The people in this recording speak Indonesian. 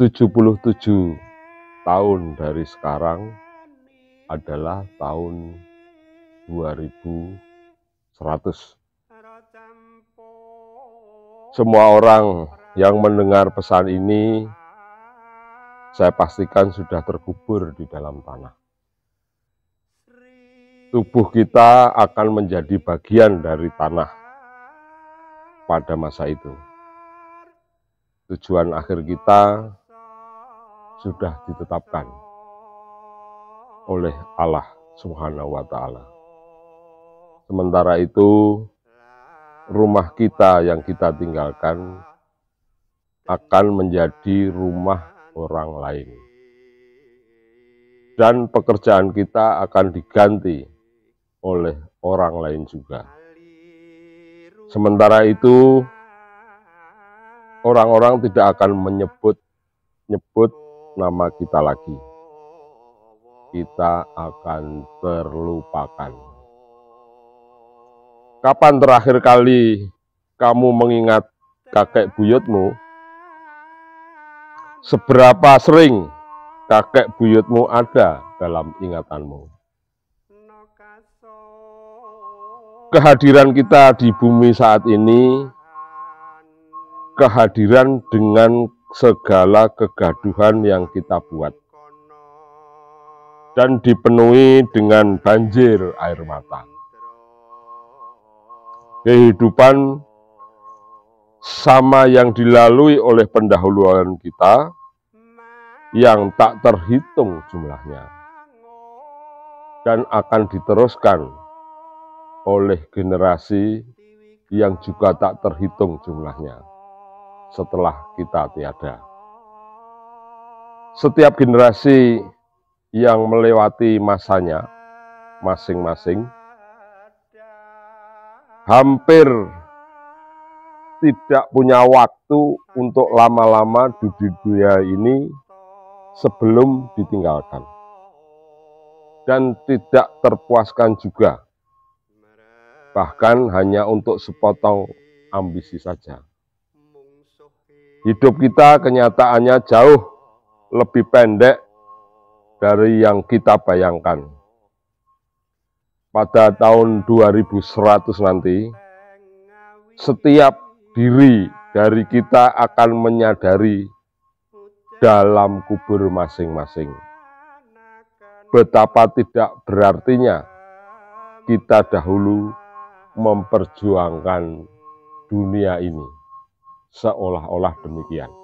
77 tahun dari sekarang adalah tahun 2100. Semua orang yang mendengar pesan ini, saya pastikan sudah terkubur di dalam tanah. Tubuh kita akan menjadi bagian dari tanah pada masa itu. Tujuan akhir kita sudah ditetapkan oleh Allah Subhanahu wa Ta'ala. Sementara itu, rumah kita yang kita tinggalkan akan menjadi rumah orang lain, dan pekerjaan kita akan diganti oleh orang lain juga. Sementara itu, orang-orang tidak akan menyebut-nyebut nama kita lagi. Kita akan terlupakan. Kapan terakhir kali kamu mengingat kakek buyutmu? Seberapa sering kakek buyutmu ada dalam ingatanmu? Kehadiran kita di bumi saat ini, kehadiran dengan segala kegaduhan yang kita buat, dan dipenuhi dengan banjir air mata. Kehidupan sama yang dilalui oleh pendahuluan kita yang tak terhitung jumlahnya. Dan akan diteruskan oleh generasi yang juga tak terhitung jumlahnya setelah kita tiada. Setiap generasi yang melewati masanya masing-masing hampir tidak punya waktu untuk lama-lama di dunia ini sebelum ditinggalkan. Dan tidak terpuaskan juga bahkan hanya untuk sepotong ambisi saja. Hidup kita kenyataannya jauh lebih pendek dari yang kita bayangkan. Pada tahun 2100 nanti, setiap diri dari kita akan menyadari dalam kubur masing-masing. Betapa tidak berartinya kita dahulu memperjuangkan dunia ini seolah-olah demikian.